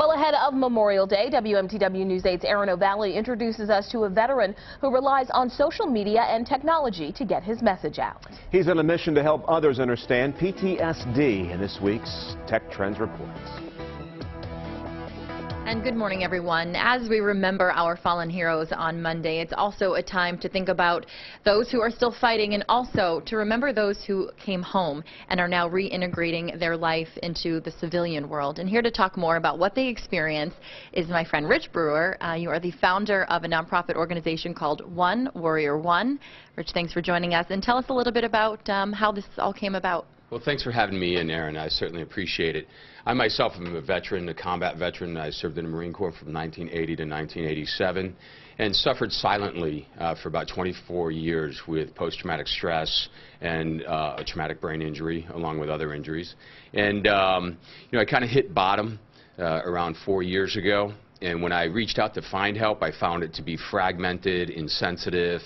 Well, ahead of Memorial Day, WMTW News 8's Erin Ovalle introduces us to a veteran who relies on social media and technology to get his message out. He's on a mission to help others understand PTSD in this week's Tech Trends Reports. And good morning, everyone. As we remember our fallen heroes on Monday, it's also a time to think about those who are still fighting and also to remember those who came home and are now reintegrating their life into the civilian world. And here to talk more about what they experience is my friend Rich Brewer. Uh, you are the founder of a nonprofit organization called One Warrior Won. Rich, thanks for joining us. And tell us a little bit about um, how this all came about. Well, thanks for having me in, Erin. I certainly appreciate it. I myself am a veteran, a combat veteran. I served in the Marine Corps from 1980 to 1987 and suffered silently uh, for about 24 years with post-traumatic stress and uh, a traumatic brain injury along with other injuries. And, um, you know, I kind of hit bottom uh, around four years ago. And when I reached out to find help, I found it to be fragmented, insensitive,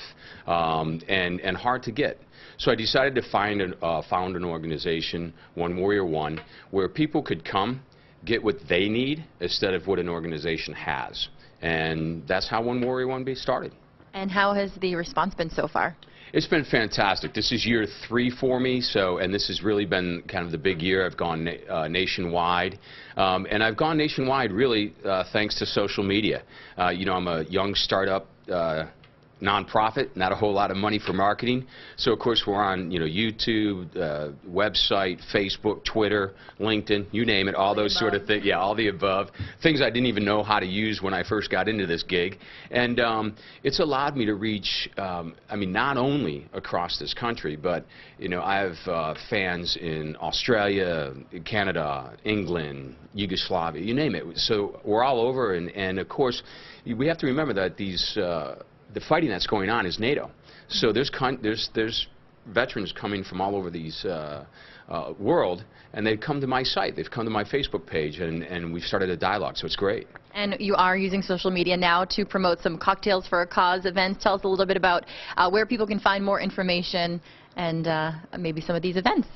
um, and, and hard to get. So I decided to find an, uh, found an organization, One Warrior Won, where people could come, get what they need instead of what an organization has. And that's how One Warrior Won be started. And how has the response been so far? It's been fantastic. This is year three for me, so and this has really been kind of the big year. I've gone na uh, nationwide, um, and I've gone nationwide really uh, thanks to social media. Uh, you know, I'm a young startup uh, nonprofit, not a whole lot of money for marketing. So of course we're on you know YouTube, uh, website, Facebook, Twitter, LinkedIn, you name it, all those sort of things. Yeah, all the above. Things I didn't even know how to use when I first got into this gig, and um, it's allowed me to reach. Um, I mean, not only across this country, but you know I have uh, fans in Australia, Canada, England, Yugoslavia, you name it. So we're all over, and and of course we have to remember that these. Uh, the fighting that's going on is NATO. So there's there's there's veterans coming from all over these uh, uh, world, and they've come to my site. They've come to my Facebook page, and, and we've started a dialogue, so it's great. And you are using social media now to promote some Cocktails for a Cause events. Tell us a little bit about uh, where people can find more information and uh, maybe some of these events.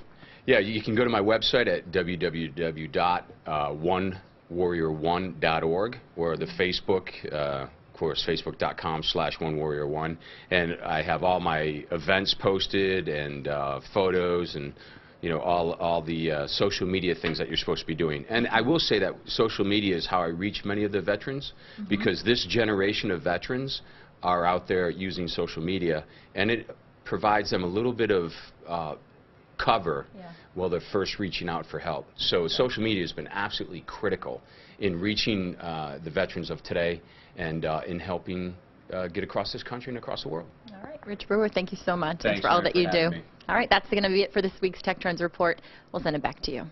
Yeah, you can go to my website at www.onewarrior1.org or the Facebook uh, course, facebook.com slash one warrior one. And I have all my events posted and uh, photos and you know all all the uh, social media things that you're supposed to be doing. And I will say that social media is how I reach many of the veterans mm -hmm. because this generation of veterans are out there using social media and it provides them a little bit of uh, cover yeah. while they're first reaching out for help. So social media has been absolutely critical in reaching uh, the veterans of today and uh, in helping uh, get across this country and across the world. All right, Rich Brewer, thank you so much Thanks for all that for you do. Me. All right, that's going to be it for this week's Tech Trends Report. We'll send it back to you.